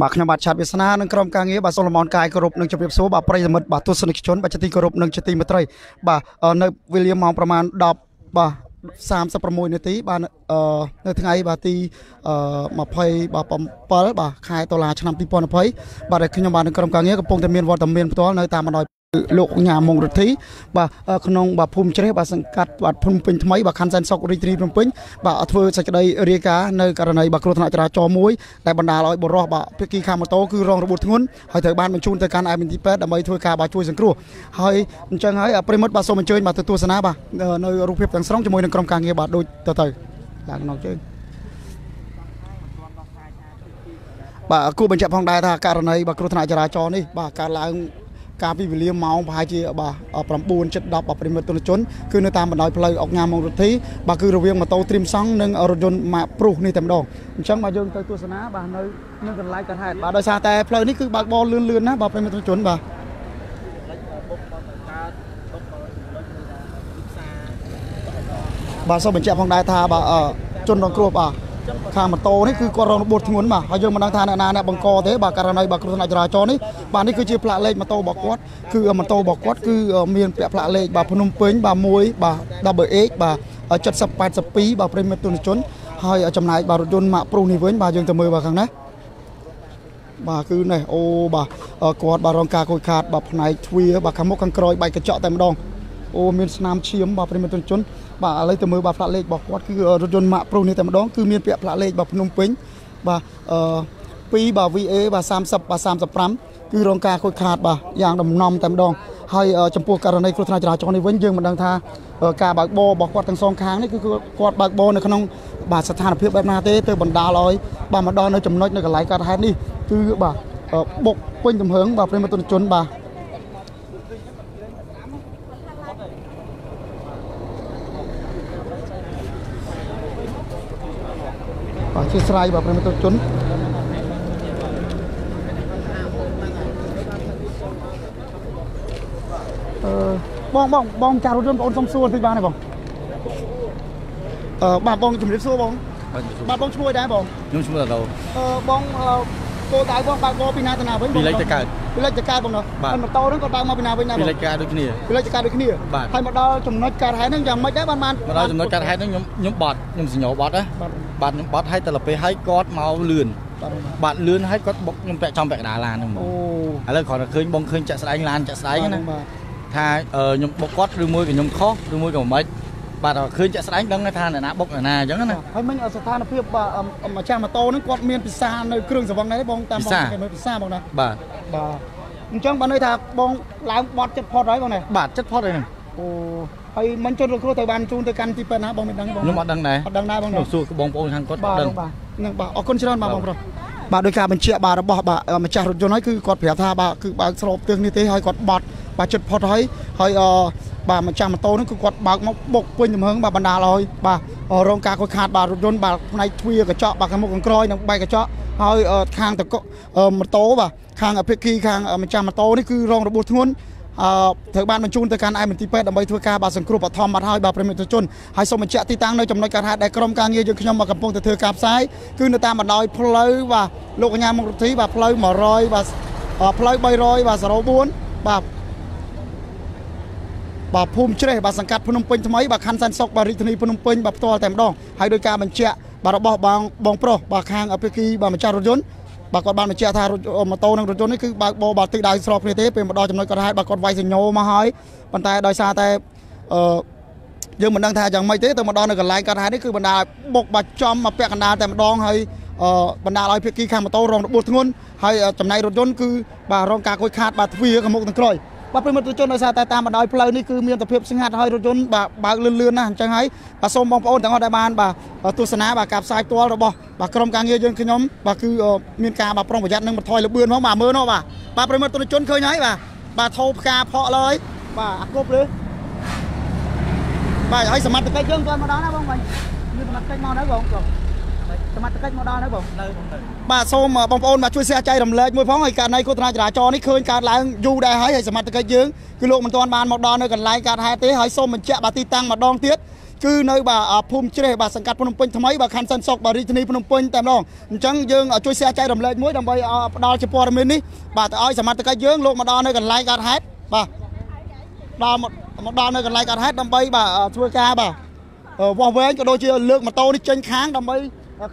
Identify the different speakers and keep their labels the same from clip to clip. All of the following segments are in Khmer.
Speaker 1: បាទខ្ញុំបាទឆាត់វាសនានិងក្រុមការងារបាទសូលម៉ុនកាយគោរពនិងជម្រាបសួរបាទប្រិយមិត្តបាទទស្សនិកជនបាទជាទីគោរពនិងជាទីមេត្រីបាទនៅវេលាម៉ោងប្រមាណ10បាទ36នាទីបាទនៅថ្ងៃបាទទី20បាទ7បាទខែតុលាឆ្នាំ2020បាទខ្ញុំបាទនៅក្រុមការងារកំពុងតែមានវត្តមានផ្ទាល់នៅតាមបណ្ដោយ លោកញ៉ាមងរដ្ឋីបាទក្នុងបាទភូមិជ្រេះបាទសង្កាត់បាទភ្នំពេញថ្មីបាទខណ្ឌសែនសុករាជធានីភ្នំពេញបាទធ្វើសេចក្តីរាយការណ៍នៅករណីបាទគ្រោះថ្នាក់ចរាចរណ៍មួយដែលបណ្ដាលឲ្យបរិះបាទភាគីខាងម៉ូតូគឺរងរបួសធ្ងន់ហើយត្រូវបានបញ្ជូនទៅកាន់ឯមន្ទីរពេទ្យដើម្បីធ្វើការបាទជួយសង្គ្រោះហើយអញ្ចឹងហើយប្រិមិត្តបាទសូមអញ្ជើញបាទទៅទស្សនាបាទនៅរូបភាពទាំងស្រុងជាមួយនឹងក្រុមការងារបាទដូចទៅទៅឡើងក្នុងជើងបាទគួរបញ្ជាក់ផងដែរថាករណីបាទគ្រោះថ្នាក់ចរាចរណ៍នេះបាទកើតឡើង កាលពីវេលាម៉ោងប្រហែលជាបាទ9:10បាទប្រិមិត្តទុនជន គឺនៅតាមបណ្ដោយផ្លូវអុកញ៉ាមងរដ្ឋីបាទគឺរវាងម៉ូតូត្រីមសង់និងរថយន្តម៉ាកព្រុសនេះតែម្ដងអញ្ចឹងបាទយើងទៅទស្សនាបាទនៅនឹងកន្លែងកើតហេតុបាទដោយសារតែផ្លូវនេះគឺបើកបរលឿនលឿនណាបាទប្រិមិត្តទុនជនបាទបាទសូមបញ្ជាក់ផងដែរថាបាទជនរងគ្រោះបាទ ខាងម៉ូតូនេះគឺគាត់រងរបួសធ្ងន់បាទហើយយើងមិនដឹងថាអ្នកណាអ្នកបង្កទេបាទករណីបាទគ្រោះថ្នាក់ចរាចរណ៍នេះបាទនេះគឺជាផ្លាកលេខម៉ូតូរបស់គាត់គឺម៉ូតូរបស់គាត់គឺមានពាក់ផ្លាកលេខបាទភ្នំពេញបាទ1បាទ WH បាទ7082បាទប្រិមិត្តទុនជនហើយចំណែកបាទរថយន្តម៉ាកព្រុសនេះវិញបាទយើងទៅមើលបាទខាងនេះបាទគឺនេះអូបាទគាត់បាទរងការខូចខាតបាទផ្នែកទ្វារបាទខាងមុខខាងក្រោយបែកកញ្ចក់តែម្ដង អូមានស្នាមឈាមបាទប្រិមិត្តជនជន បាទឥឡូវទៅមើលបាទផ្លាកលេខរបស់គាត់គឺរថយន្តម៉ាកប្រុសនេះតែម្ដងគឺមានពាក់ផ្លាកលេខបាទភ្នំពេញបាទអឺ2បាទ VA បាទ30បាទ35គឺរងការខូចខាតបាទយ៉ាងដំណំតែម្ដងហើយចំពោះករណីគ្រោះថ្នាក់ចរាចរណ៍នេះវិញយើងមិនដឹងថាការបើកបររបស់គាត់ទាំងសងខាងនេះគឺគាត់បើកបរនៅក្នុងបាទស្ថានភាពបែបណាទេទៅបណ្ដាលឲ្យបាទមកដល់នៅចំណុចនៅកន្លែងកើតហេតុនេះគឺបាទបុកពេញទំហឹងបាទប្រិមត្តជនបាទ បាទជាស្រ័យបាទប្រិមត្តជនអឺបងបងបងចាស់រថយន្តបងសុំសួរបន្តិចបានទេបងអឺបាទបងជំរាបសួរបងបាទបងឈ្មោះអីដែរបង
Speaker 2: ខ្ញុំឈ្មោះតាឡូ
Speaker 1: អឺបងគោលដៅបងបើកបរពីណាទៅណាវិញ
Speaker 2: ពីលេខទៅកើត
Speaker 1: ពីលេខទៅកើតបងនោះហើយម៉ូតូហ្នឹងក៏បើកមកពីណាវិញដែរបង
Speaker 2: ពីលេខកើតដូចគ្នា
Speaker 1: ពីលេខទៅកើតដូចគ្នាហើយមកដល់ចំណុចកើតហេតុហ្នឹងយ៉ាងម៉េចដែរបានបាន
Speaker 2: មកដល់ចំណុចកើតហេតុហ្នឹងខ្ញុំខ្ញុំបត់ខ្ញុំសញ្ញោបត់ណាបាទខ្ញុំបត់ឲ្យទៅទៅពេលឲ្យគាត់មកលឿនបាទលឿនឲ្យគាត់បុកខ្ញុំពាក់ចំពាក់កណ្ដាលឡានហ្នឹងអូឥឡូវគ្រាន់តែឃើញបងឃើញចាក់ស្ដែងឡានចាក់ស្ដែងណាថាខ្ញុំបុកគាត់ឬមួយក៏ខ្ញុំខុសឬមួយក៏មិន បាទឃើញចាក់ស្ដែងដឹងថាអ្នកណាបុកអ្នកណាអញ្ចឹងណា
Speaker 1: ហើយមិញស្ថានភាពបាទម្ចាស់ម៉ូតូហ្នឹងគាត់មានពិសានៅគ្រឿងសង្វឹងនេះបងតាមបងគេមើលពិសាបងណា
Speaker 2: បាទ
Speaker 1: បាទអញ្ចឹងបើន័យថាបងឡើងបត់ចិត្តផុតហើយបងណា
Speaker 2: បាទចិត្តផុតហើយហ្នឹង
Speaker 1: អូហើយមិញជនរងគ្រោះទៅបានជូនទៅកាន់ទីពេទ្យណាបងមិនដឹងបង
Speaker 2: ខ្ញុំអត់ដឹងដែរ
Speaker 1: អត់ដឹងដែរបងខ្ញុំ
Speaker 2: សួរបងប្អូនខាងគាត់ដឹង
Speaker 1: បាទនឹងបាទអរគុណច្រើនបាទបងប្រុសបាទដោយការបញ្ជាក់បាទរបស់បាទម្ចាស់រថយន្តហើយគឺគាត់ប្រាប់ថាបាទគឺបើកស្រូបទើងនេះទេហើយគាត់បត់បាទចិត្តផុតហើយហើយអឺ បាទម្ចាស់ម៉ូតូនេះគឺគាត់បើកមកបុកពេញទំហឹងបាទបណ្ដាលឲ្យបាទរងការខូចខាតបាទរថយន្តបាទផ្នែកទ្វារកញ្ចក់បាទខាងមុខខាងក្រោយនិងបែកកញ្ចក់ហើយខាងតកម៉ូតូបាទខាងអភិគីខាងម្ចាស់ម៉ូតូនេះគឺរងរបួសធ្ងន់អឺត្រូវបានបញ្ជូនទៅកាន់ឯមន្ទីរពេទ្យដើម្បីធ្វើការបាទសង្គ្រោះបឋមបាត់ហើយបាទប្រិមិត្តជនហើយសូមបញ្ជាក់ទីតាំងនៅចំណុចកើតហេតុដែលក្រុមការងារយើងខ្ញុំមកកំពុងទៅធ្វើការផ្សាយគឺនៅតាមបណ្ដោយផ្លូវបាទលោកកញ្ញាមុខរដ្ឋីបាទផ្លូវ100បាទផ្លូវ300បាទ04បាទ បាទភូមិជ្រេះបាទសង្កាត់ភ្នំពេញថ្មីបាទខណ្ឌសែនសុកបាទរាជធានីភ្នំពេញបាទផ្ទាល់តែម្ដងហើយដោយការបញ្ជាក់បាទរបស់បងបងប្រុសបាទខាងអភិគីបាទម្ចាស់រថយន្តបាទគាត់បានបញ្ជាក់ថាម៉ូតូនិងរថយន្តនេះគឺបើកបោបាទទិសដៅស្របគ្នាទេពេលមកដល់ចំណុចគាត់ហេតុបាទគាត់វាយសញ្ញោមកហើយប៉ុន្តែដោយសារតែអឺយើងមិនដឹងថាយ៉ាងម៉េចទេទៅមកដល់នៅកន្លែងគាត់ហេតុនេះគឺបណ្ដាបុកបាទចំមកពាក់កណ្ដាលតែម្ដងហើយអឺបណ្ដាលឲ្យភាគីខាងម៉ូតូរងរបួសធ្ងន់ហើយចំណែករថយន្តគឺបាទរងការខូចខាតបាទទ្វារខាងមុខទាំងក្រោយ បាទប្រិមត្តជនដោយសារតែតាមបណ្ដោយផ្លូវនេះគឺមានតែភាពស្ងាត់ហើយរថយន្តបាទបើកលឿនលឿនណាស់អញ្ចឹងហើយបាទសូមបងប្អូនទាំងអស់ដែលបានបាទទស្សនាបាទការផ្សាយផ្ទាល់របស់បាទក្រុមការងារយើងខ្ញុំបាទគឺមានការបាទប្រុងប្រយ័ត្ននិងបន្ថយលបឿនផងបាទមើលនោះបាទបាទប្រិមត្តជនឃើញហើយបាទបាទថោផ្កាផក់លើយបាទអាគប់លើបាទហើយសមត្ថកិច្ចយើងគាត់មកដល់ណាបងបាទមានសមត្ថកិច្ចមកនៅបង សមត្ថកិច្ចមកដល់នៅបងនៅបាទសូមបងប្អូនមកជួយសះចៃរំលែកមួយផងហើយករណីគ្រោះថ្នាក់ចរាចរណ៍នេះឃើញកើតឡើងយូរដែរហើយហើយសមត្ថកិច្ចយើងគឺលោកមិនទាន់បានមកដល់នៅកន្លែងកើតហេតុទេហើយសូមបញ្ជាក់បាទទីតាំងម្ដងទៀតគឺនៅបាទភូមិជ្រេះបាទសង្កាត់ភ្នំពេញថ្មីបាទខណ្ឌសិនសុកបាទរាជធានីភ្នំពេញតែម្ដងអញ្ចឹងយើងជួយ share ចែករំលែកមួយដើម្បីផ្ដល់ជាព័ត៌មាននេះបាទទៅឲ្យសមត្ថកិច្ចយើងលោកមកដល់នៅកន្លែងកើតហេតុបាទដល់មកដល់នៅកន្លែងកើតហេតុដើម្បីបាទធ្វើការបាទវាស់វែងក៏ដូចជាលើកម៉ូតូនេះចេញខាងដើម្បី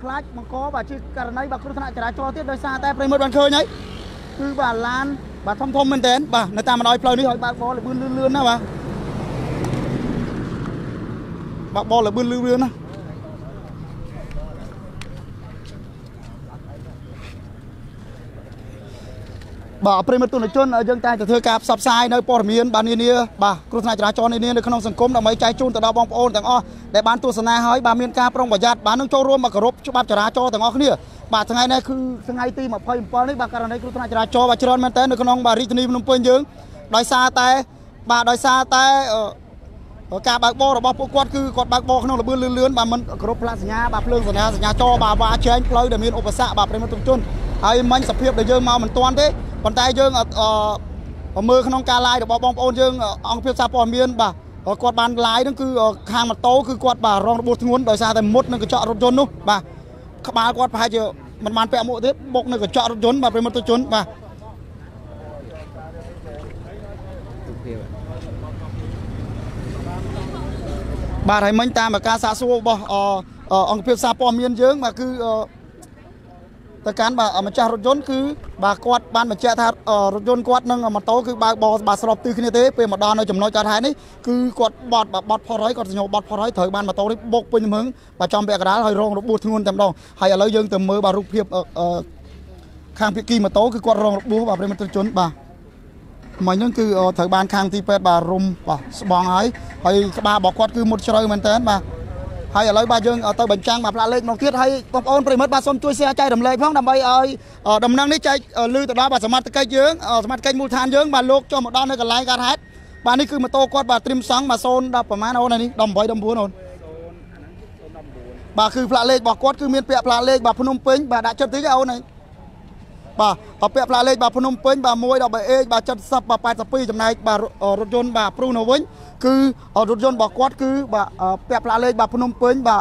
Speaker 1: ខ្លាចបង្កបាទជាករណីបាទគ្រោះថ្នាក់ចរាចរណ៍ទៀតដោយសារតែប្រិមិត្តបានឃើញហើយគឺបាទឡានបាទធំធំមែនតើបាទនៅតាមបណ្ដោយផ្លូវនេះឲ្យបើកបរលឿនលឿនលឿនណាបាទបើកបរលឿនលឿនលឿនណា បាទប្រិមិត្តទុនជនយើងតែទៅធ្វើការផ្សព្វផ្សាយនៅព័ត៌មានបាទនានាបាទគ្រោះថ្នាក់ចរាចរណ៍នានានៅក្នុងសង្គមដើម្បីចែកជូនទៅដល់បងប្អូនទាំងអស់ដែលបានទស្សនាហើយបាទមានការប្រុងប្រយ័ត្នបាទនឹងចូលរួមមកគោរពច្បាប់ចរាចរណ៍ទាំងអស់គ្នាបាទថ្ងៃនេះគឺថ្ងៃទី27នេះបាទករណីគ្រោះថ្នាក់ចរាចរណ៍បាទច្រើនមែនតើនៅក្នុងបាទរាជធានីភ្នំពេញយើងដោយសារតែបាទដោយសារតែការបើកបររបស់ពួកគាត់គឺគាត់បើកបរក្នុងលបឿនលឿនលឿនបាទមិនគោរពផ្លាកសញ្ញាបាទភ្លើងសញ្ញាសញ្ញាចរបាទវ៉ាចែងផ្លូវដែលមានឧបសគ្គបាទប្រិមត្តជន ហើយមិញសភាពដែលយើងមកមិនទាន់ទេប៉ុន្តែយើងអឺមើលក្នុងការ live របស់បងប្អូនយើងអង្គភាពសារព័ត៌មានបាទគាត់បាន live ហ្នឹងគឺខាងម៉ូតូគឺគាត់បាទរងរបួសធ្ងន់ដោយសារតែមុតនឹងកញ្ចក់រថយន្តនោះបាទក្បាលគាត់ប្រហែលជាមិនបានពាក់មួកទេបុកនៅកញ្ចក់រថយន្តបាទប្រិមត្តជនបាទបាទហើយមិញតាមការសាកសួររបស់អង្គភាពសារព័ត៌មានយើងបាទគឺ ទៅកាន់បាទម្ចាស់រថយន្តគឺបាទគាត់បានបញ្ជាក់ថារថយន្តគាត់និងម៉ូតូគឺបើកបរបាទស្របទិសគ្នាទេពេលមកដល់នៅចំណុចកើតហេតុនេះគឺគាត់បត់បត់ផុតហើយគាត់សញ្ញោបត់ផុតហើយត្រូវបានម៉ូតូនេះបុកពេញទំហឹងបាទចំពាក់កណ្ដាលហើយរងរបួសធ្ងន់តែម្ដងហើយឥឡូវយើងទៅមើលបាទរូបភាពខាងភៀកគីម៉ូតូគឺគាត់រងរបួសបាទប្រិមត្តជនបាទមិញហ្នឹងគឺត្រូវបានខាងទីពេទ្យបាទរុំបាទស្បងហើយហើយក្បាលរបស់គាត់គឺមុតជ្រៅមែនតើបាទ ហើយឥឡូវបាទយើងទៅបញ្ចាំងបាទផ្លាកលេខមកទៀតហើយបងប្អូនប្រិមិត្តបាទសូមជួយ share ចែករំលែកផងដើម្បីឲ្យដំណឹងនេះចែកលឺទៅដល់បាទសមត្ថកិច្ចយើងសមត្ថកិច្ចមូលដ្ឋានយើងបាទលោកចុះមកដល់នៅកន្លែងកើតហេតុបាទនេះគឺម៉ូតូគាត់បាទត្រៀមសង់បាទ010ប្រហែលអូននេះ18 19អូនបាទគឺផ្លាកលេខរបស់គាត់គឺមានពាក្យផ្លាកលេខបាទភ្នំពេញបាទដាក់ចិត្តតិចអូននេះបាទពាក្យផ្លាកលេខបាទភ្នំពេញបាទ1 13 A បាទ70បាទ82ចំណែកបាទរថយន្តបាទព្រុសនៅវិញ គឺរថយន្តរបស់គាត់គឺបាទពាក់ផ្លាកលេខបាទភ្នំពេញបាទ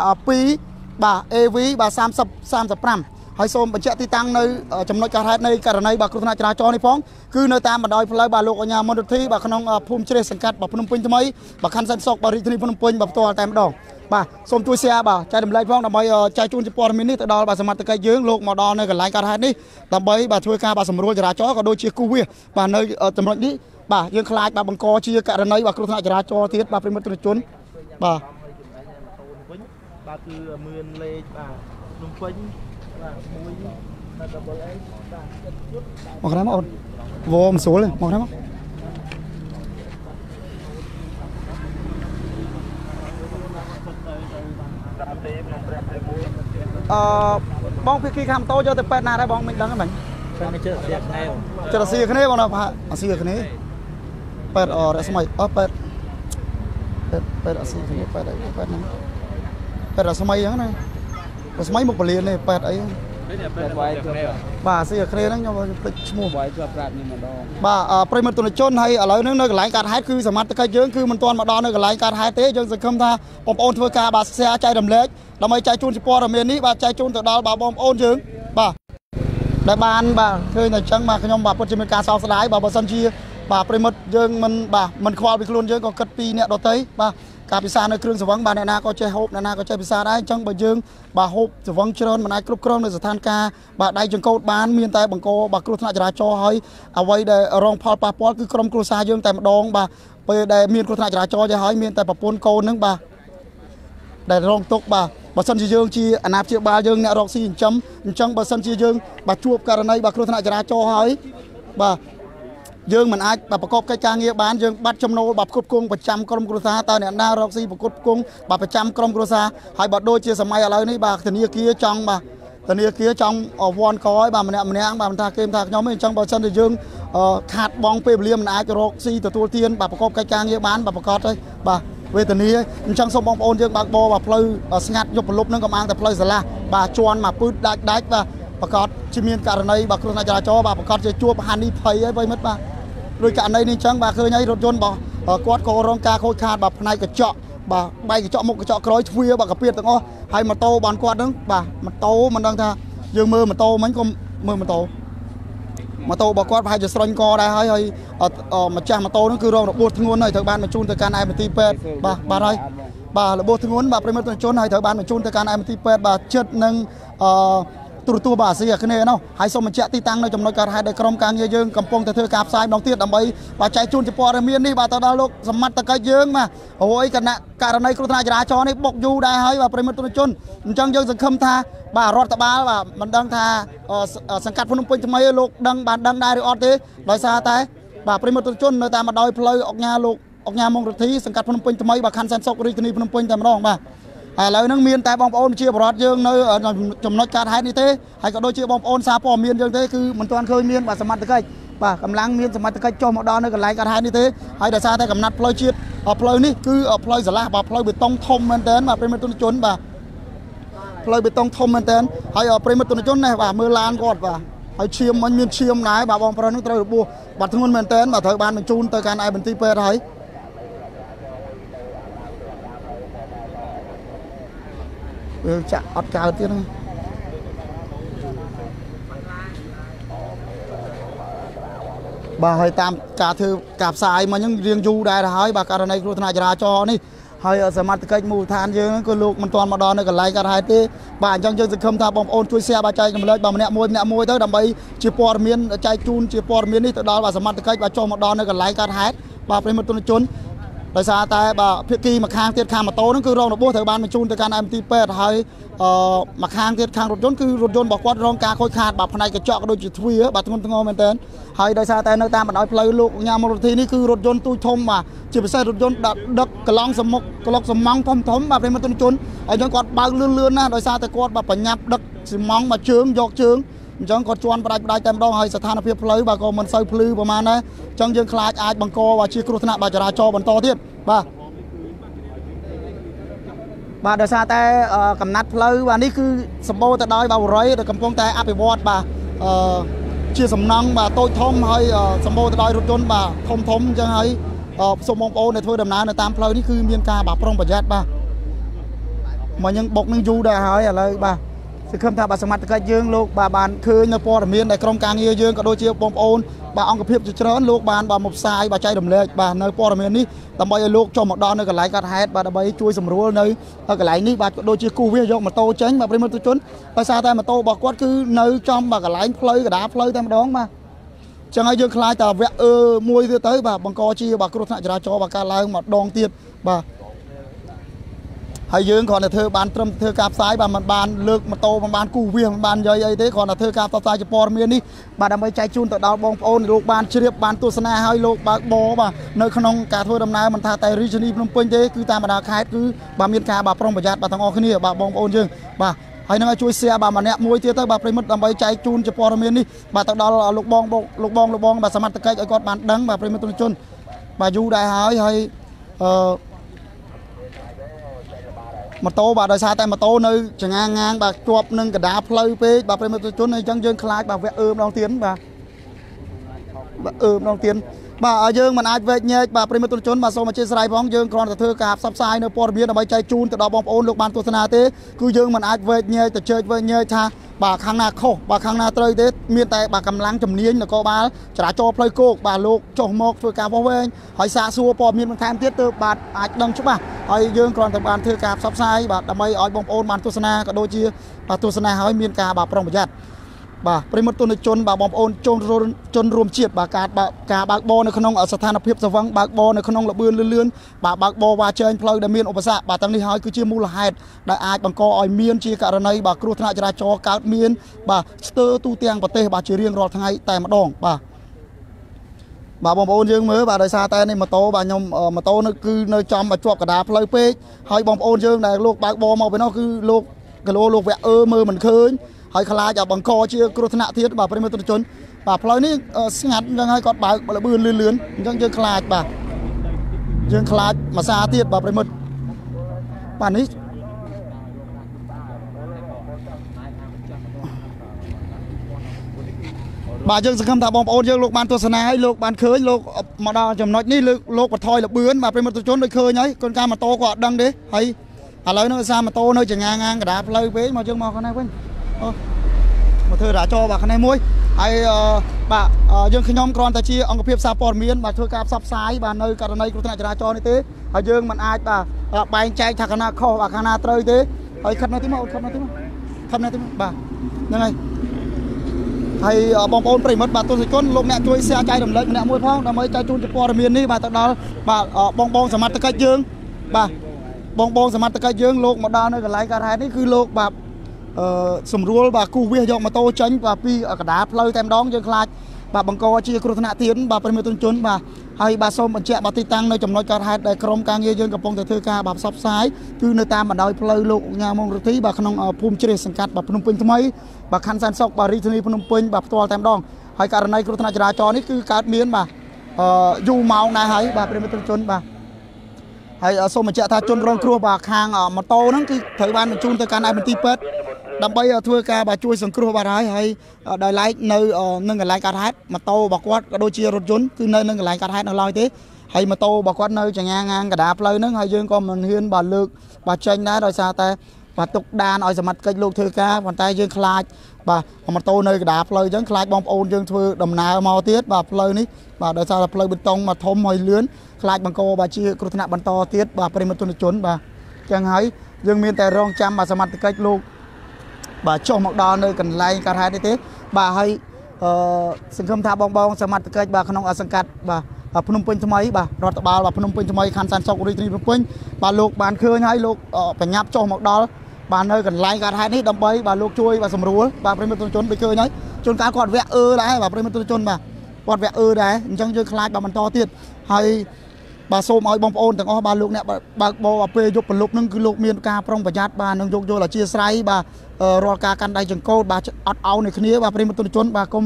Speaker 1: 2បាទ AV បាទ30 35 ហើយសូមបញ្ជាក់ទីតាំងនៅចំណុចកាសហេតុនៃករណីបាទគ្រោះថ្នាក់ចរាចរណ៍នេះផងគឺនៅតាមបណ្ដោយផ្លូវបាទលោកអញ្ញាមន្តរិទ្ធិបាទក្នុងភូមិជ្រេះសង្កាត់បាទភ្នំពេញថ្មីបាទខណ្ឌសិនសុកបាទរាជធានីភ្នំពេញបាទផ្ទាល់តែម្ដងបាទសូមជួយ share បាទចែករំលែកផងដើម្បីចែកជូនជាព័ត៌មាននេះទៅដល់បាទសមត្ថកិច្ចយើងលោកមកដល់នៅកន្លែងកើតហេតុនេះដើម្បីបាទធ្វើការបាទសម្រួលចរាចរណ៍ក៏ដូចជាគូសវាសបាទនៅចំណុចនេះបាទយើងខ្លាចបាទបង្កជាករណីបាទគ្រោះថ្នាក់ចរាចរណ៍ទៀតបាទប្រិមិត្តជនបាទ
Speaker 3: បាទគឺមានលេខបាទភ្នំពេញបាទ មួយបាទ double A បាទចិត្តយុទ្ធ
Speaker 1: មកក្រោយមកអូនវមស្រួលមកក្រោយមកអឺបងភីគីខាងម៉ូតូយកទៅពេទ្យណាដែរបងមិនដឹងទេមិញ
Speaker 3: ពេទ្យនេះជិតសៀគ្នា
Speaker 1: ជិតសៀគ្នាបងណាអាសៀគ្នាពេទ្យអរស្មៃអឺពេទ្យពេទ្យពេទ្យអាសៀគ្នាពេទ្យអីពេទ្យហ្នឹងពេទ្យអាស្មៃហ្នឹងណាអា ស្មៃមកពលាននេះពេទ្យអីបាទសៀគ្នាហ្នឹងខ្ញុំភ្លេចឈ្មោះ
Speaker 3: វាយជាប់ប្រាប់នេះម្ដង
Speaker 1: បាទប្រិមត្តជនជនហើយឥឡូវហ្នឹងនៅកន្លែងកាត់ហេតុគឺសមត្ថកិច្ចយើងគឺមិនទាន់មកដល់នៅកន្លែងកាត់ហេតុទេយើងសង្ឃឹមថាបងប្អូនធ្វើការបាទស្រាចែករំលែកដើម្បីចែកជូនព័ត៌មាននេះបាទចែកជូនទៅដល់បងប្អូនយើងបាទដែលបានបាទឃើញតែអញ្ចឹងបាទខ្ញុំបាទពិតជាមានការសោកស្ដាយបាទបើសិនជាបាទប្រិមិត្តយើងមិនបាទមិនខ្វល់ពីខ្លួនយើងក៏គិតពីអ្នកដទៃបាទ ការពិសានៅគ្រឿងសង្វឹងបាទអ្នកណាក៏ចេះហូបអ្នកណាក៏ចេះពិសាដែរអញ្ចឹងបើយើងបាទហូបសង្វឹងច្រើនមិនអាចគ្រប់គ្រងនៅស្ថានភាពបាទដៃចង្កូតបានមានតែបង្កបាទគ្រោះថ្នាក់ចរាចរណ៍ហើយអ្វីដែលរងផលប៉ះពាល់គឺក្រុមគ្រួសារយើងតែម្ដងបាទពេលដែលមានគ្រោះថ្នាក់ចរាចរណ៍ទៅហើយមានតែប្រពន្ធកូននឹងបាទដែលរងទុកបាទបើសិនជាយើងជាអាណាព្យាបាលយើងអ្នករកស៊ីចិញ្ចឹមអញ្ចឹងបើសិនជាយើងបាទជួបករណីបាទគ្រោះថ្នាក់ចរាចរណ៍ហើយបាទ យើងមិនអាចប្រកបកិច្ចការងារបានយើងបាត់ចំណូលបាទផ្គត់ផ្គង់ប្រចាំក្រុមគ្រួសារតើអ្នកណារកស៊ីប្រកបផ្គង់បាទប្រចាំក្រុមគ្រួសារហើយបើដូចជាសម័យឥឡូវនេះបាទធនាគារចង់បាទធនាគារចង់វ៉ាន់កឲ្យបាទម្នាក់ម្នាក់បាទមិនថាគេមិនថាខ្ញុំទេអញ្ចឹងបើសិនជាយើងខាតបងពេលវេលាមិនអាចរកស៊ីទទួលទានបាទប្រកបកិច្ចការងារបានបាទប្រកបទៅបាទវេទនាអញ្ចឹងសូមបងប្អូនយើងបើកបរបាទផ្លូវស្ងាត់យប់ប្រលប់នឹងក៏អាងតែផ្លូវស្រឡះបាទជន់មកពឺដាច់ដាច់បាទ ប្រកាសជាមានករណីបាទគ្រោះថ្នាក់ចរាចរណ៍បាទប្រកាសជាជួបហានិភ័យហើយប្រិមិត្តបាទដោយករណីនេះអញ្ចឹងបាទឃើញហើយរថយន្តរបស់គាត់ក៏រងការខូចខាតបាទផ្នែកកញ្ចក់បាទបែកកញ្ចក់មុខកញ្ចក់ក្រោយទ្វារបាទកាពៀតទាំងអស់ហើយម៉ូតូបានគាត់ហ្នឹងបាទម៉ូតូមិនដឹងថាយើងមើលម៉ូតូមិញក៏មើលម៉ូតូម៉ូតូរបស់គាត់ប្រហែលជាស្រញ់កដែរហើយហើយម្ចាស់ម៉ូតូហ្នឹងគឺរងរបួសធ្ងន់ហើយត្រូវបានបញ្ជូនទៅកាន់ឯមន្ទីរពេទ្យបាទបាទហើយបាទរបួសធ្ងន់បាទប្រិមត្តជនហើយត្រូវបានបញ្ជូនទៅកាន់ឯមន្ទីរពេទ្យបាទចិត្តនឹងអឺ ទូរទស្សន៍បាទអាស៊ីអាគ្នេយ៍នោះហើយសូមបញ្ជាក់ទីតាំងនៅចំណុចកើតហេតុដែលក្រុមការងារយើងកំពុងតែធ្វើការផ្សាយម្ដងទៀតដើម្បីបាទចែកជូនជាព័ត៌មាននេះបាទទៅដល់លោកសមត្ថកិច្ចយើងបាទអូយគណៈករណីគ្រោះថ្នាក់ចរាចរណ៍នេះបុកយូរដែរហើយបាទប្រិមត្តជនអញ្ចឹងយើងសង្ឃឹមថាបាទរដ្ឋបាលបាទមិនដឹងថាសង្កាត់ភ្នំពេញថ្មីលោកដឹងបានដឹងដែរឬអត់ទេដោយសារតែបាទប្រិមត្តជននៅតាមម្ដោយផ្លូវអុកញ៉ាលោកអុកញ៉ាមុងរទ្ធីសង្កាត់ភ្នំពេញថ្មីបាទខណ្ឌសែនសុខរាជធានីភ្នំពេញតែម្ដងបាទ ឥឡូវហ្នឹងមានតែបងប្អូនជាបរដ្ឋយើងនៅចំណុចកើតហេតុនេះទេហើយក៏ដូចជាបងប្អូនសារព័ត៌មានយើងទេគឺមិនទាន់ឃើញមានបាទសមត្ថកិច្ចបាទកម្លាំងមានសមត្ថកិច្ចចុះមកដល់នៅកន្លែងកើតហេតុនេះទេហើយដោយសារតែកំណត់ផ្លូវជាតិផ្លូវនេះគឺផ្លូវស្រឡះបាទផ្លូវបេតុងធំមែនតើបាទប្រិមិត្តជនជនបាទផ្លូវបេតុងធំមែនតើហើយប្រិមិត្តជនជននេះបាទមើលឡានគាត់បាទហើយឈាមមិញមានឈាមដែរបាទបងប្រុសនឹងត្រូវរបួសបាទធ្ងន់មែនតើបាទត្រូវបានបញ្ជូនទៅកាន់ឯមន្ទីរពេទ្យហើយ វាចាក់អត់កើតទៀតហ្នឹងបាទហើយតាមការធ្វើការផ្សាយមកហ្នឹងរៀងយូរដែរទៅហើយបាទករណីគ្រោះថ្នាក់ចរាចរណ៍នេះហើយសមត្ថកិច្ចមូលដ្ឋានយើងហ្នឹងក៏លោកមិនទាន់មកដល់នៅកន្លែងកើតហេតុទេបាទអញ្ចឹងយើងសង្ឃឹមថាបងប្អូនជួយ share បាទចែករំលែកបាទម្នាក់មួយម្នាក់មួយទៅដើម្បីជាព័ត៌មានចែកជូនជាព័ត៌មាននេះទៅដល់បាទសមត្ថកិច្ចបាទចុះមកដល់នៅកន្លែងកើតហេតុបាទប្រិមត្តជន ដោយសារតែបាទភាគីម្ខាងទៀតខាងម៉ូតូហ្នឹងគឺរងរបួសត្រូវបានបញ្ជូនទៅកាន់ MT ពេទ្យហើយអឺម្ខាងទៀតខាងរថយន្តគឺរថយន្តរបស់គាត់រងការខូចខាតបាទផ្នែកកញ្ចក់ក៏ដូចជាទ្វារបាទធ្ងន់ធ្ងរមែនទែនហើយដោយសារតែនៅតាមបណ្ដោយផ្លូវលោកញ៉ាមរទ្ធីនេះគឺរថយន្តទូចធំបាទជាពិសេសរថយន្តដឹកកឡង់សមុកក្លុកសំងធំធំបាទប្រិមត្តជនហើយអញ្ចឹងគាត់បើកលឿនលឿនណាដោយសារតែគាត់បាទប្រញាប់ដឹកសំងមកជើងយកជើង អញ្ចឹងគាត់ជន់ផ្ដាច់ផ្ដាច់តែម្ដងហើយស្ថានភាពផ្លូវបាទក៏មិនសូវភ្លឺប្រហែលដែរអញ្ចឹងយើងខ្លាចអាចបង្កបាទជាគ្រោះថ្នាក់បាទចរាចរណ៍បន្តទៀតបាទបាទដោយសារតែកំណាត់ផ្លូវបាទនេះគឺសម្បូរទៅដោយបាវរៃដែលកំពុងតែអភិវឌ្ឍបាទអឺជាសំណង់បាទតូចធំហើយសម្បូរទៅដោយរថយន្តបាទធំធំអញ្ចឹងហើយសូមបងប្អូនដែលធ្វើដំណើរនៅតាមផ្លូវនេះគឺមានការបាទប្រុងប្រយ័ត្នបាទមកយើងបុកនឹងយូរដែរហើយឥឡូវបាទ សង្ឃឹមថាបាទសមត្ថកិច្ចយើងលោកបាទបានឃើញនៅព័ត៌មានដែលក្រុមការងារយើងក៏ដូចជាបងប្អូនបាទអង្គភាពជាច្រើនលោកបានបាទមកផ្សាយបាទចែករំលែកបាទនៅព័ត៌មាននេះដើម្បីឲ្យលោកចុះមកដល់នៅកន្លែងកាត់ហេតុបាទដើម្បីជួយសម្រួលនៅកន្លែងនេះបាទក៏ដូចជាគូវាយកម៉ូតូចេញបាទប្រិមត្តជនដោយសារតែម៉ូតូរបស់គាត់គឺនៅចំបាទកន្លែងផ្លូវកណ្ដាលផ្លូវតែម្ដងបាទចឹងហើយយើងខ្លាចតែវគ្គអឺមួយទៀតទៅបាទបង្កជាបាទគ្រោះថ្នាក់ចរាចរណ៍បាទកើតឡើងម្ដងទៀតបាទ ហើយយើងគ្រាន់តែធ្វើបានត្រឹមធ្វើការផ្សាយបាទមិនបានលើកម៉ូតូមិនបានគូវាមិនបានយាយអីទេគ្រាន់តែធ្វើការផ្សព្វផ្សាយជាព័ត៌មាននេះបាទដើម្បីចែកជូនទៅដល់បងប្អូនលោកបានជ្រាបបានទស្សនាហើយលោកបើកបរបាទនៅក្នុងការធ្វើដំណើរមិនថាតែរាជធានីភ្នំពេញទេគឺតាមបណ្ដាខេត្តគឺបាទមានការបាទប្រុងប្រយ័ត្នបាទទាំងអស់គ្នាបាទបងប្អូនយើងបាទហើយនឹងឲ្យជួយ share បាទម្នាក់មួយទៀតទៅបាទប្រិមិត្តដើម្បីចែកជូនជាព័ត៌មាននេះបាទទៅដល់លោកបងលោកបងលោកបងបាទសមត្ថកិច្ចឲ្យគាត់បានដឹងបាទប្រិមិត្តជន បាទយូរដែរហើយហើយអឺ ម៉ូតូបាទដោយសារតែម៉ូតូនៅចងាងាងបាទជាប់នឹងកណ្ដាលផ្លូវពេកបាទប្រិមត្តជនអញ្ចឹងយើងខ្លាចបាទវគ្គអឺម្ដងទៀតបាទបាទអឺម្ដងទៀតបាទយើងមិនអាចវែកញែកបាទប្រិមត្តជនបាទសូមអធិស្ឋានផងយើងគ្រាន់តែធ្វើការផ្សព្វផ្សាយនៅព័ត៌មានដើម្បីចែកជូនទៅដល់បងប្អូនលោកបានទស្សនាទេគឺយើងមិនអាចវែកញែកទៅជើចវែកញែកថា បាទខាងណាខុសបាទខាងណាត្រូវទេមានតែបាទកម្លាំងជំនាញនគរបាលចរាចរណ៍ផ្លូវគោកបាទលោកចុះមកធ្វើការវាស់វែងហើយសាកសួរព័ត៌មានបន្ថែមទៀតទើបបាទអាចដឹងច្បាស់ហើយយើងគ្រាន់តែបានធ្វើការផ្សព្វផ្សាយបាទដើម្បីឲ្យបងប្អូនបានទស្សនាក៏ដូចជាបាទទស្សនាហើយមានការបាទប្រុងប្រយ័ត្ន បាទប្រិមត្តទុនជនបាទបងប្អូនជនជនរួមជាតិបាទការបើកការបើកបរនៅក្នុងស្ថានភាពសវឹងបើកបរនៅក្នុងលបឿនលឿនលឿនបាទបើកបរវ៉ាជែងផ្លូវដែលមានឧបសគ្គបាទទាំងនេះហើយគឺជាមូលហេតុដែលអាចបង្កឲ្យមានជាករណីបាទគ្រោះថ្នាក់ចរាចរណ៍កើតមាន បាទស្ទើរទូទាំងប្រទេសបាទជារៀងរាល់ថ្ងៃតែម្ដងបាទបាទបងប្អូនយើងមើលបាទដោយសារតែនេះម៉ូតូបាទខ្ញុំម៉ូតូនៅគឺនៅចំជាប់កណ្ដាលផ្លូវពេកហើយបងប្អូនយើងដែលលោកបើកបរមកពីនោះគឺលោកគីឡូលោកវាក់អឺមើលមិនឃើញ ហើយខ្លាចឲ្យបង្កជាគ្រោះថ្នាក់ទៀតបាទប្រិមត្តជនបាទផ្លូវនេះស្ងាត់អញ្ចឹងហើយគាត់បើកលបឿនលឿនលឿនអញ្ចឹងយើងខ្លាចបាទយើងខ្លាចមួយសាទៀតបាទប្រិមត្តបាទនេះបាទយើងសង្ឃឹមថាបងប្អូនយើងលោកបានទស្សនាហើយលោកបានឃើញលោកមកដល់ចំណុចនេះលោកលោកបថយលបឿនបាទប្រិមត្តជនដូចឃើញហើយកូនកាម៉ូតូក៏អត់ដឹងទេហើយឥឡូវនេះសារម៉ូតូនៅចងាងាងកដាផ្លូវពេកមកយើងមកខាងនេះវិញអូ មកធ្វើរាចរបាទខាងនេះមួយហើយបាទយើងខ្ញុំគ្រាន់តែជាអង្គភាពសារព័ត៌មានបាទធ្វើការផ្សព្វផ្សាយបាទនៅករណីគ្រោះថ្នាក់ចរាចរណ៍នេះទេហើយយើងមិនអាចបាទបែងចែកថាខាងណាខុសបាទខាងណាត្រូវទេហើយខិតនៅទីមកអូនខិតនៅទីមកខិតនៅទីមកបាទហ្នឹងហើយហើយបងប្អូនប្រិមិត្តបាទទស្សនិកជនលោកអ្នកជួយ share ចែករំលែកម្នាក់មួយផងដើម្បីចែកជូនព័ត៌មាននេះបាទទៅដល់បាទបងបងសមត្ថកិច្ចយើងបាទបងបងសមត្ថកិច្ចយើងលោកមកដល់នៅកន្លែងកើតហេតុនេះគឺលោកបាទ អឺស្រួលបាទគូវាសយកម៉ូតូចេញបាទពីកដាផ្លូវតែម្ដងយើងខ្លាចបាទបង្កជាគ្រោះថ្នាក់ទៀតបាទប្រិមិត្តជនបាទហើយបាទសូមបញ្ជាក់បាទទីតាំងនៅចំណុចកើតហេតុដែលក្រុមការងារយើងកំពុងតែធ្វើការបាទផ្សព្វផ្សាយគឺនៅតាមបណ្ដោយផ្លូវលោកញ៉ាមងរទ្ធីបាទក្នុងភូមិជ្រេះសង្កាត់បាទភ្នំពេញថ្មីបាទខណ្ឌសែនសុកបាទរាជធានីភ្នំពេញបាទផ្ទាល់តែម្ដងហើយករណីគ្រោះថ្នាក់ចរាចរណ៍នេះគឺកើតមានបាទអឺយូរម៉ោងដែរហើយបាទប្រិមិត្តជនបាទហើយសូមបញ្ជាក់ថាជនរងគ្រោះបាទខាងម៉ូតូហ្នឹងគឺត្រូវបានបញ្ជូនទៅកាន់ឯមន្ទីរពេទ្យ ដើម្បីធ្វើការបាទជួយសង្គ្រោះបាទហើយហើយដោយឡែកនៅនឹងកន្លែងកាត់ហេតុម៉ូតូរបស់គាត់ក៏ដូចជារថយន្តគឺនៅនឹងកន្លែងកាត់ហេតុនៅឡើយទេហើយម៉ូតូរបស់គាត់នៅចងាងាងកដាផ្លូវហ្នឹងហើយយើងក៏មិនហ៊ានបាទលើកបាទចេញដែរដោយសារតែបាទទុកដានឲ្យសមត្ថកិច្ចលោកធ្វើការប៉ុន្តែយើងខ្លាចបាទម៉ូតូនៅកដាផ្លូវអញ្ចឹងខ្លាចបងប្អូនយើងធ្វើដំណើរមកទៀតបាទផ្លូវនេះបាទដោយសារតែផ្លូវបេតុងមកធំហើយលឿនខ្លាចបង្កបាទជាគ្រោះថ្នាក់បន្តទៀតបាទប្រិមត្តជនជនបាទអញ្ចឹងហើយយើងមានតែរងចាំបាទសមត្ថកិច្ចលោក បាទចុះមកដល់នៅកន្លែងកើតហេតុនេះទេ បាទហើយអឺសង្ឃឹមថាបងបងសមត្ថកិច្ចបាទក្នុងសង្កាត់បាទភ្នំពេញថ្មីបាទរដ្ឋបាលបាទភ្នំពេញថ្មីខណ្ឌសានសុករាជធានីភ្នំពេញបាទលោកបានឃើញហើយលោកបញ្ញាប់ចុះមកដល់បាទនៅកន្លែងកើតហេតុនេះដើម្បីបាទលោកជួយបាទសម្រួលបាទប្រិមត្តជនដូចឃើញហើយជួនកាលគាត់វាក់អឺដែរបាទប្រិមត្តជនបាទគាត់វាក់អឺដែរអញ្ចឹងយើងខ្លាចបាទបន្តទៀតហើយបាទសូមឲ្យបងប្អូនទាំងអស់បាទលោកអ្នកបើកបោពេលយប់ប្រលប់នឹងគឺលោកមានការប្រុងប្រយ័ត្នបាទនឹងយកយល់អធិស្ឋានបាទ រាល់ការកាន់ដៃចង្កូតបាទអត់អោននេះគ្នាបាទប្រិមត្តជនបាទគុំ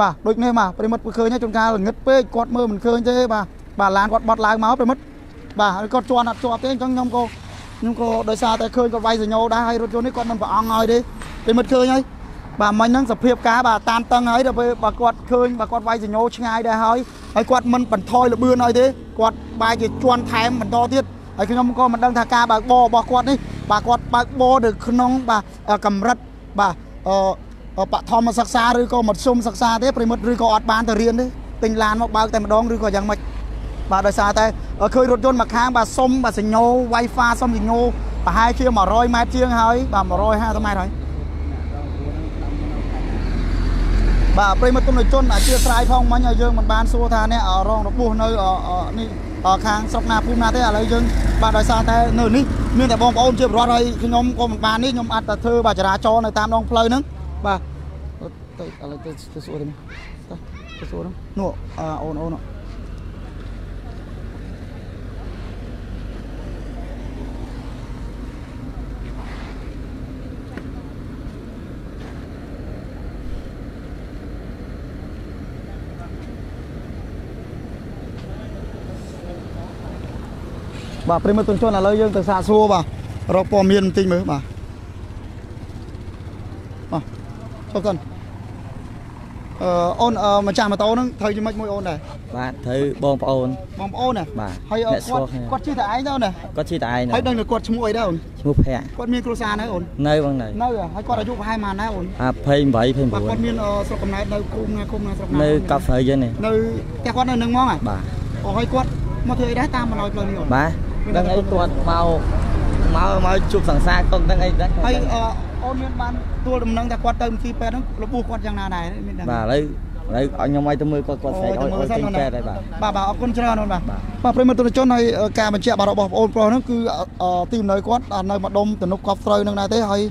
Speaker 1: បាទដូចនេះបាទប្រិមត្តឃើញជួនកាលល្ងឹតពេកគាត់មើលមិនឃើញទេបាទបាទឡានគាត់បត់ឡើងមកប្រិមត្តបាទហើយគាត់ជន់អត់ជាប់ទេអញ្ចឹងខ្ញុំក៏ខ្ញុំក៏ដោយសារតែឃើញគាត់វាយសញ្ញោដែរហើយរថយន្តនេះគាត់មិនប្រអងឲ្យទេប្រិមត្តឃើញហើយបាទមិញហ្នឹងសភាពការបាទតានតឹងហើយដល់ពេលបាទគាត់ឃើញបាទគាត់វាយសញ្ញោឆ្ងាយដែរហើយហើយគាត់មិនបន្ថយលបឿនឲ្យទេគាត់បែរជាជន់ថែមបន្តទៀត ហើយខ្ញុំក៏មិនដឹងថាការបើកបររបស់គាត់នេះបាទគាត់បើកបរនៅក្នុងបាទកម្រិតបាទអឺបឋមសិក្សាឬក៏មធ្យមសិក្សាទេប្រិមិត្តឬក៏អត់បានទៅរៀនទេទិញឡានមកបើកតែម្ដងឬក៏យ៉ាងម៉េចបាទដោយសារតែឃើញរថយន្តមួយខាងបាទសុំបាទសញ្ញោ Wi-Fi សុំសញ្ញោប្រហែលជា100ម៉ែត្រជាងហើយបាទ150ម៉ែត្រហើយបាទប្រិមត្តជនជនអធិស្ឋានផងមិញឲ្យយើងមិនបានសួរថាអ្នករងរបួសនៅនេះខាងស្រុកណាភូមិណាទេឥឡូវយើងបាទដោយសារតែនៅនេះមានតែបងប្អូនជាប្រវត្តិហើយខ្ញុំក៏មិនបាននេះខ្ញុំអត់តែធ្វើបាទចរាចរណ៍នៅតាមដងផ្លូវហ្នឹងបាទទៅឥឡូវទៅទៅសួរទៅទៅសួរនោះអូនអូន បាទប្រិមត្តជនឥឡូវយើងទៅសាកសួរបាទរកព័ត៌មានបន្តិចមើលបាទបាទចូលកូនអឺអូនម្ចាស់ម៉ូតូហ្នឹងត្រូវជាមួយមួយអូនដែរ
Speaker 4: បាទត្រូវបងប្អូន
Speaker 1: បងប្អូនណា
Speaker 4: បាទ
Speaker 1: ហើយ
Speaker 4: អ្នក
Speaker 1: គាត់
Speaker 4: ស្គាល់គ្នា
Speaker 1: គាត់ជិះតែឯងទៅណា
Speaker 4: គាត់ជិះតែឯង
Speaker 1: ហើយដឹងតែគាត់ឈ្មោះអីដែរអូន
Speaker 4: ឈ្មោះភ័ក្រ
Speaker 1: គាត់មានគ្រួសារនៅអូន
Speaker 4: នៅបងនៅ
Speaker 1: នៅហើយគាត់អាយុប្រហែលប៉ុន្មានដែរអូន
Speaker 4: អា28
Speaker 1: បាទគាត់
Speaker 4: 29
Speaker 1: មានស្រុកកំណើតនៅគុំណាគុំណាស្រុកណា
Speaker 4: នៅកប់ស្រូវយើងនេះ
Speaker 1: នៅផ្ទះគាត់នៅនឹងហ្មងហ៎
Speaker 4: បាទ
Speaker 1: អូហើយគាត់មកធ្វើអីដែរតាមបណ្ដោយផ្លូវនេះអូន
Speaker 4: បាទ ដឹងអីគាត់មកមកមកជួបសង្សារគាត់ដឹងអីដឹង
Speaker 1: ហើយអអូនមានបានទួលដំណឹងថាគាត់ទៅមន្ទីរពេទ្យហ្នឹងរបួសគាត់យ៉ាងណាដែរមានដឹង
Speaker 4: បាទឥឡូវឥឡូវឲ្យខ្ញុំឲ្យទៅមើលគាត់គាត់ស្រែកឲ្យឲ្យទិញពេទ្យហើយបាទ
Speaker 1: បាទបាទអរគុណច្រើនអូនបាទ
Speaker 4: បាទ
Speaker 1: បាទប្រិមត្តជនហើយការបញ្ជាក់បាទរបស់បងប្អូនប្រុសហ្នឹងគឺទីលំនៅគាត់នៅម្ដុំទំនប់កប់ស្រូវនឹងដែរទេហើយ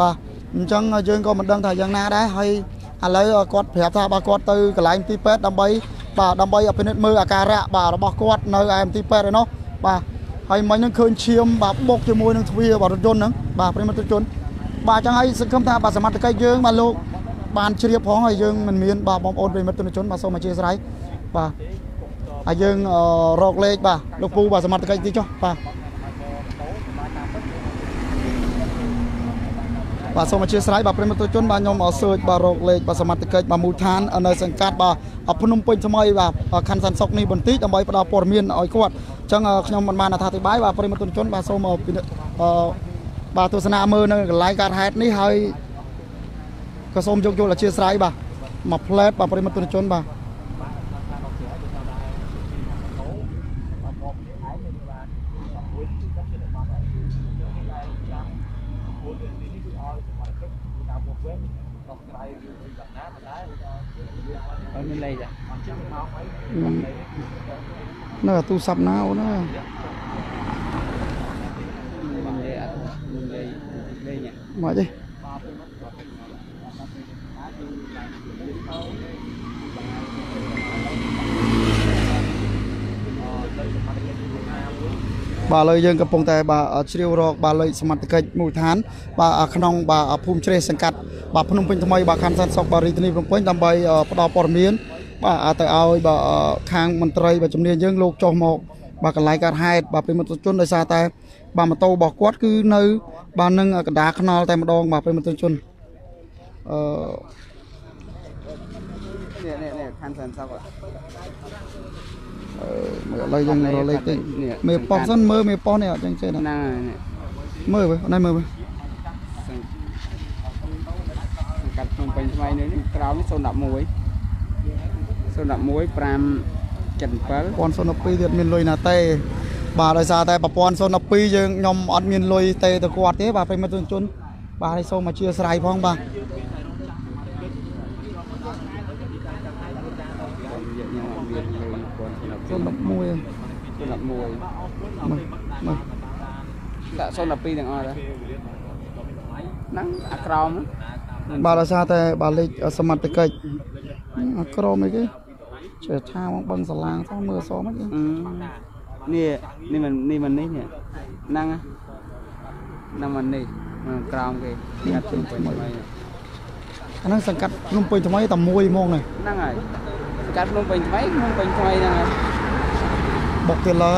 Speaker 1: បាទអញ្ចឹងយើងក៏មិនដឹងថាយ៉ាងណាដែរហើយឥឡូវគាត់ប្រាប់ថាបាទគាត់ទៅកន្លែងទីពេទ្យដើម្បីបាទដើម្បីពិនិត្យមើលអាការៈបាទរបស់គាត់នៅឯមន្ទីរពេទ្យឯនោះបាទ ហើយមិញហ្នឹងឃើញឈាមបាទបុកជាមួយនឹងទ្វារបាទរថយន្តហ្នឹងបាទប្រិមត្តជនបាទអញ្ចឹងហើយសង្ឃឹមថាបាទសមត្ថកិច្ចយើងបាទលោកបានជ្រាបផងហើយយើងមិនមានបាទបងប្អូនប្រិមត្តជនបាទសូមអធិស្ឋានបាទហើយយើងរកលេខបាទលោកពូបាទសមត្ថកិច្ចទីចុះបាទ បាទសូមអធិស្ឋានបាទប្រិយមិត្តជនបាទខ្ញុំអសើចបាទរកលេខបាទសមត្ថកិច្ចបាទមូលដ្ឋាននៅសង្កាត់បាទភ្នំពេញថ្មីបាទខណ្ឌសន្តិសុខនេះបន្តិចដើម្បីផ្ដល់ព័ត៌មានឲ្យគាត់អញ្ចឹងខ្ញុំមិនបានអធិប្បាយបាទប្រិយមិត្តជនបាទសូមពិនិត្យអឺបាទទស្សនាមើលនៅកន្លែងកើតហេតុនេះហើយក៏សូមយកយល់អធិស្ឋានបាទមួយផ្លែតបាទប្រិយមិត្តជនបាទ
Speaker 4: អត់មានលេខទេ
Speaker 1: នៅទូរស័ព្ទណាអូនណា
Speaker 4: មានលេខអត់មានលេខលេខញ៉ា
Speaker 1: មកទេបាទឥឡូវយើងកំពុងតែបាទជ្រាវរកបាទលេខសមត្ថកិច្ចមូលដ្ឋាន បាទក្នុងបាទភូមិជ្រេះសង្កាត់បាទភ្នំពេញថ្មីបាទខណ្ឌសន្តិសុខបាទរាជធានីភ្នំពេញដើម្បីផ្ដល់ព័ត៌មាន បាទទៅឲ្យបាទខាងមន្ត្រីបាទជំនាញយើងលោកចុះមកបាទកន្លែងកើតហេតុបាទប្រិមត្តជនដោយសារតែ បាទម៉ូតូរបស់គាត់គឺនៅ បាទនឹងកណ្ដាលខ្នល់តែម្ដងបាទប្រិមត្តជនអឺ
Speaker 4: នេះនេះនេះខាន់សិនសក់
Speaker 1: មើលឥឡូវយើងរកលេខតិចមេប៉ុសសិនមើលមេប៉ុសនេះអត់ចឹងចេះណា
Speaker 4: ហ្នឹងហើយនេះ
Speaker 1: មើលមើលណៃមើលមើល
Speaker 4: សង្សង្កាត់ភ្នំពេញថ្មីនេះនេះក្រោមនេះ011 011 577
Speaker 1: 1012ទៀតមានលុយណាទេបាទដោយសារតែប្រព័ន្ធ012យើងខ្ញុំអត់មានលុយទេទៅគាត់ទេបាទប្រិមត្តជន បាទហើយសូមអធិស្ឋានផងបាទ
Speaker 4: យកខ្ញុំអត់មានលេខ1011
Speaker 1: 011មើល
Speaker 4: 011
Speaker 1: មើល
Speaker 4: ដាក់012ទាំងអស់ដែរហ្នឹងអាក្រោមហ្នឹង
Speaker 1: បាទដោយសារតែបាទលេខសមត្ថកិច្ចអត់ក្រមអីគេ ចេះថាមកបឹងសាឡាងផងមើលអសមិនគេ
Speaker 4: អឺនេះនេះមិននេះមិននេះនេះហ្នឹងហ្នឹងមិននេះមិនក្រោមគេកាត់ពេញពេញថ្មី
Speaker 1: អាហ្នឹងសង្កាត់ភ្នំពេញថ្មីតែមួយហ្មងនេះ
Speaker 4: ហ្នឹងហើយកាត់ភ្នំពេញថ្មីភ្នំពេញថ្មីហ្នឹងហើយ
Speaker 1: បុកទៀតលើ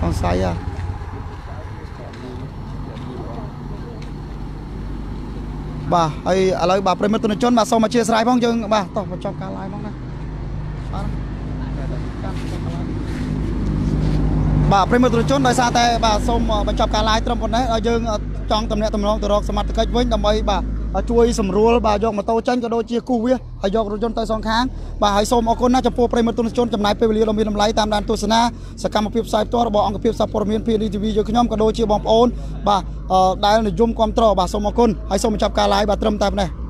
Speaker 1: សង្ស័យហ่ะបាទហើយឥឡូវបាទប្រិមិត្តជនបាទសូមអធិស្ឋានផងយើងបាទតោះបញ្ចប់ការ live ផងណា បាទបាទប្រិមិត្តជនដោយសារតែបាទសូមបញ្ចប់ការ live ត្រឹមប៉ុណ្ណេះហើយយើងចង់តំណាក់តំណងទៅរកសមត្ថកិច្ចវិញដើម្បីបាទជួយសម្រួលបាទយកម៉ូតូចេញក៏ដូចជាគូសវាហើយយករថយន្តទៅសងខាងបាទហើយសូមអរគុណណាស់ចំពោះប្រិមិត្តជនចំណាយពេលវេលាដ៏មានតម្លៃតាមដានទស្សនាសកម្មភាពផ្សាយផ្ទាល់របស់អង្គភាពសារព័ត៌មាន PDTV យើងខ្ញុំក៏ដូចជាបងប្អូនបាទដែលនិយមគ្រប់តរបាទសូមអរគុណហើយសូមបញ្ចប់ការ live បាទត្រឹមតែប៉ុណ្ណេះ